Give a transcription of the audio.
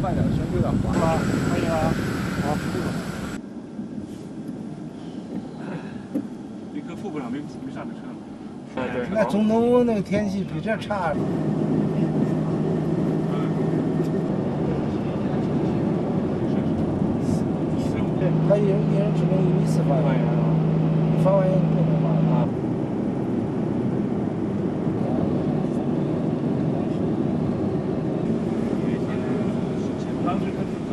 慢点儿行有点滑可以了。啊好这个副部长没没上车呢那中东那个天气比这差他一人一人只能一米四 Thank you.